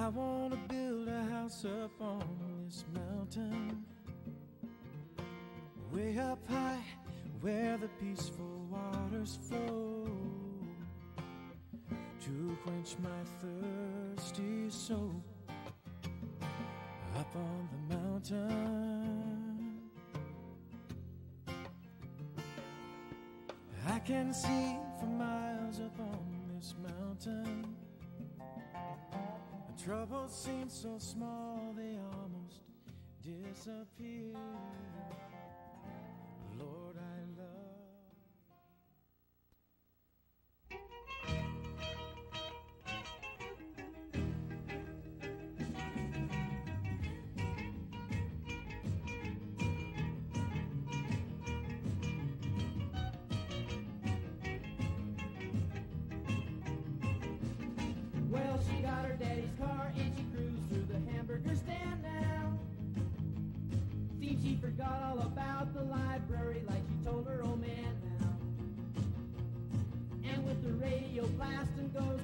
I want to build a house up on this mountain. Way up high, where the peaceful waters flow. To quench my thirsty soul. Up on the mountain. I can see for miles up on this mountain. Troubles seem so small they almost disappear. forgot all about the library like she told her old man now. And with the radio blasting goes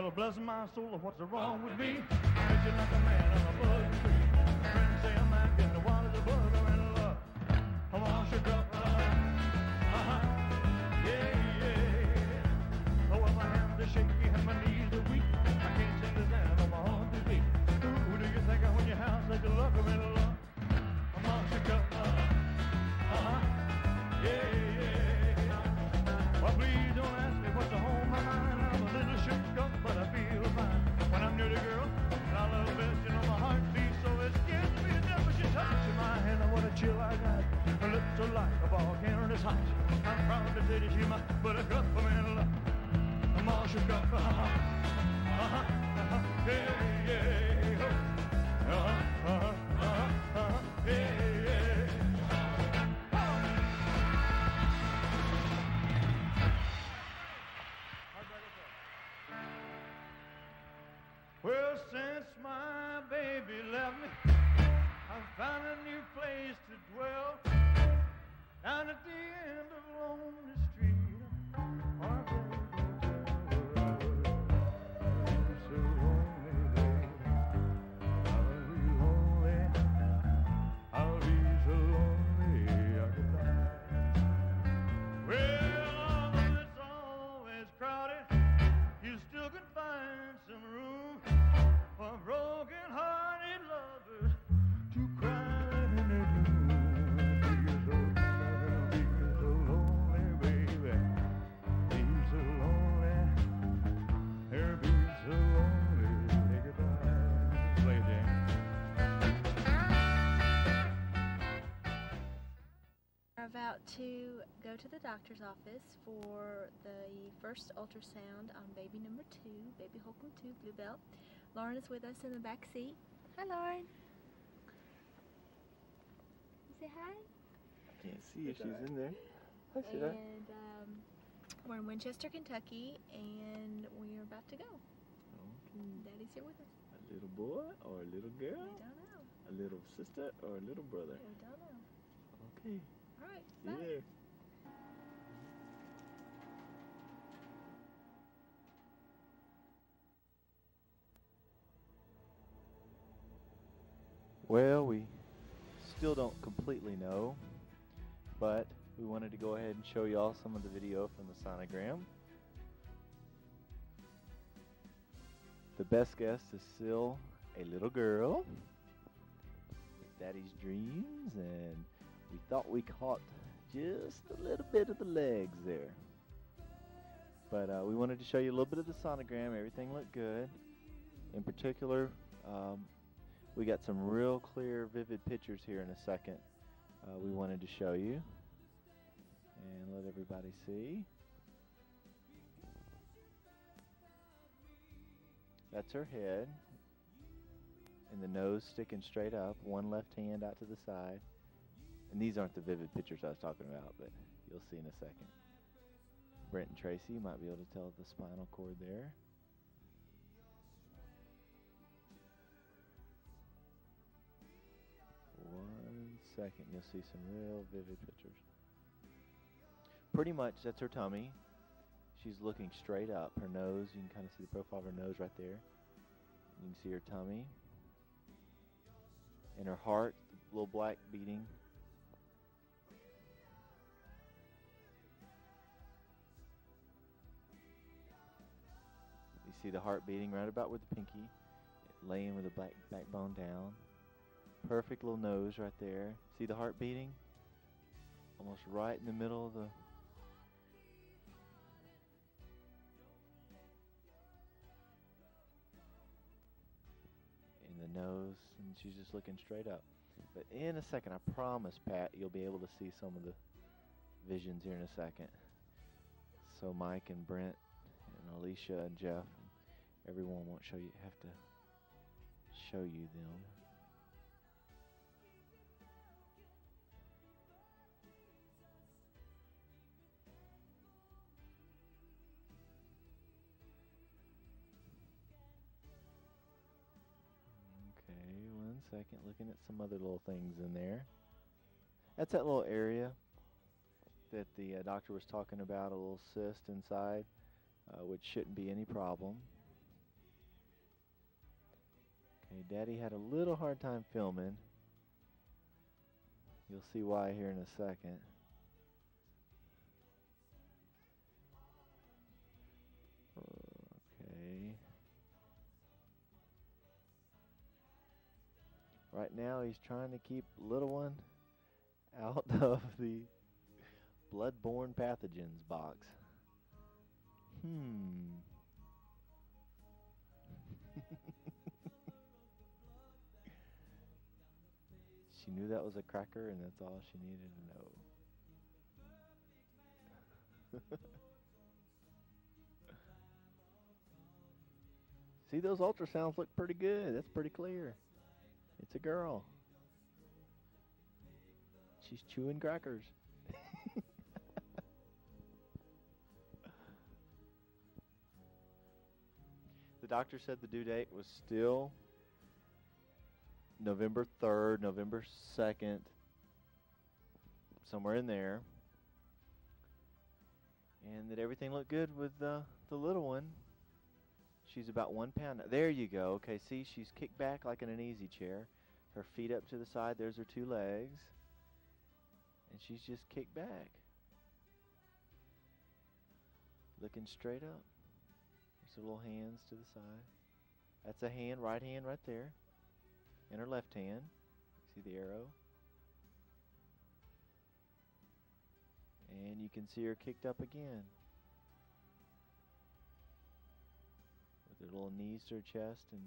Well, bless my soul, what's wrong with me? You like a man on a bug Uh-huh. Uh-huh. Uh-huh. Uh-huh. Yeah, yeah. Well, since my baby left me, I've found a new place to dwell. Down at the end of Lonely or to go to the doctor's office for the first ultrasound on baby number two, baby Holcomb 2, Bluebell. Lauren is with us in the back seat. Hi, Lauren. Say hi. I Can't see if she's in there. I see that. And um, we're in Winchester, Kentucky, and we're about to go. Oh, Daddy's here with us. a little boy or a little girl? We girl? don't know. A little sister or a little brother? We don't know. Okay. You. Well, we still don't completely know, but we wanted to go ahead and show y'all some of the video from the sonogram. The best guess is still a little girl with daddy's dreams, and we thought we caught just a little bit of the legs there. But uh, we wanted to show you a little bit of the sonogram. Everything looked good. In particular, um, we got some real clear, vivid pictures here in a second. Uh, we wanted to show you and let everybody see. That's her head. And the nose sticking straight up, one left hand out to the side. And these aren't the vivid pictures I was talking about, but you'll see in a second. Brent and Tracy might be able to tell the spinal cord there. One second, you'll see some real vivid pictures. Pretty much, that's her tummy. She's looking straight up. Her nose, you can kind of see the profile of her nose right there. You can see her tummy. And her heart, little black beating. See the heart beating right about with the pinky, laying with the back backbone down. Perfect little nose right there. See the heart beating? Almost right in the middle of the in the nose, and she's just looking straight up. But in a second, I promise, Pat, you'll be able to see some of the visions here in a second. So Mike and Brent and Alicia and Jeff, everyone won't show you. Have to show you them. Okay, one second. Looking at some other little things in there. That's that little area that the uh, doctor was talking about, a little cyst inside, uh, which shouldn't be any problem. Okay, Daddy had a little hard time filming. You'll see why here in a second. Okay. Right now he's trying to keep little one out of the bloodborne pathogens box. Hmm. Was a cracker and that's all she needed to know. See, those ultrasounds look pretty good. That's pretty clear. It's a girl. She's chewing crackers. the doctor said the due date was still November 3rd, November 2nd, somewhere in there. And that everything looked good with uh, the little one. She's about one pound. There you go. Okay, see, she's kicked back like in an easy chair. Her feet up to the side. There's her two legs. And she's just kicked back. Looking straight up. There's her little hands to the side. That's a hand, right hand right there. And her left hand. See the arrow? And you can see her kicked up again. With her little knees to her chest and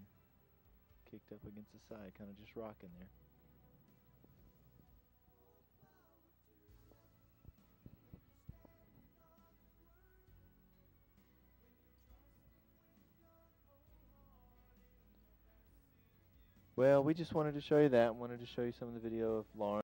kicked up against the side, kind of just rocking there. Well, we just wanted to show you that. Wanted to show you some of the video of Lauren.